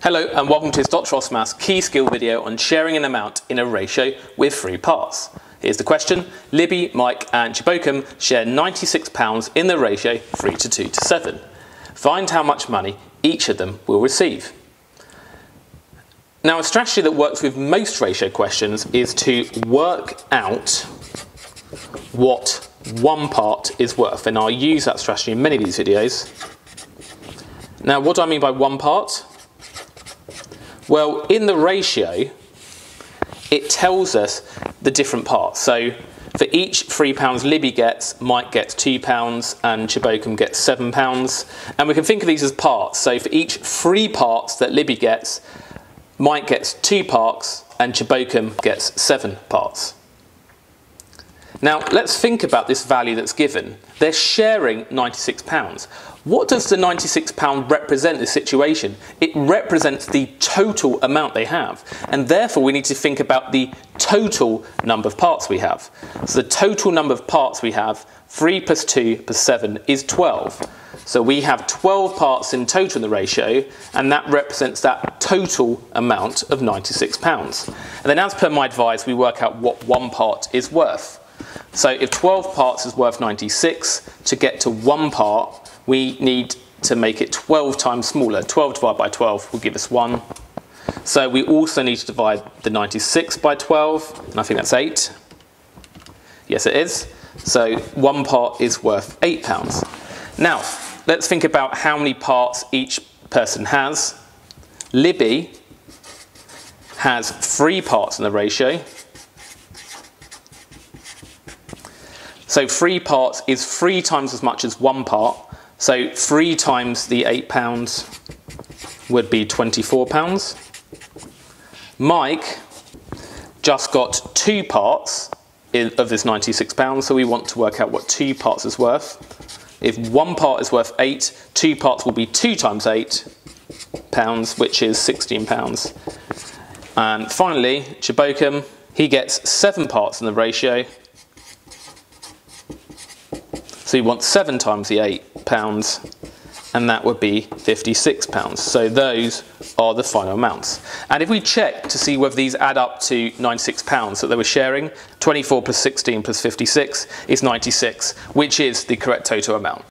Hello and welcome to this Dr. Frost Maths key skill video on sharing an amount in a ratio with three parts. Here's the question. Libby, Mike and Chibokum share £96 in the ratio 3 to 2 to 7. Find how much money each of them will receive. Now a strategy that works with most ratio questions is to work out what one part is worth and I'll use that strategy in many of these videos. Now what do I mean by one part? Well, in the ratio, it tells us the different parts. So for each three pounds Libby gets, Mike gets two pounds and Chibokam gets seven pounds. And we can think of these as parts. So for each three parts that Libby gets, Mike gets two parts and Chibokam gets seven parts. Now let's think about this value that's given. They're sharing 96 pounds. What does the £96 represent this situation? It represents the total amount they have. And therefore, we need to think about the total number of parts we have. So the total number of parts we have, 3 plus 2 plus 7, is 12. So we have 12 parts in total in the ratio, and that represents that total amount of £96. And then as per my advice, we work out what one part is worth. So if 12 parts is worth 96, to get to one part, we need to make it 12 times smaller. 12 divided by 12 will give us 1. So we also need to divide the 96 by 12, and I think that's 8. Yes, it is. So one part is worth £8. Now, let's think about how many parts each person has. Libby has three parts in the ratio. So three parts is three times as much as one part. So three times the eight pounds would be 24 pounds. Mike just got two parts of this 96 pounds, so we want to work out what two parts is worth. If one part is worth eight, two parts will be two times eight pounds, which is 16 pounds. And finally, Chibokam, he gets seven parts in the ratio, so you want seven times the eight pounds, and that would be 56 pounds. So those are the final amounts. And if we check to see whether these add up to 96 pounds that they were sharing, 24 plus 16 plus 56 is 96, which is the correct total amount.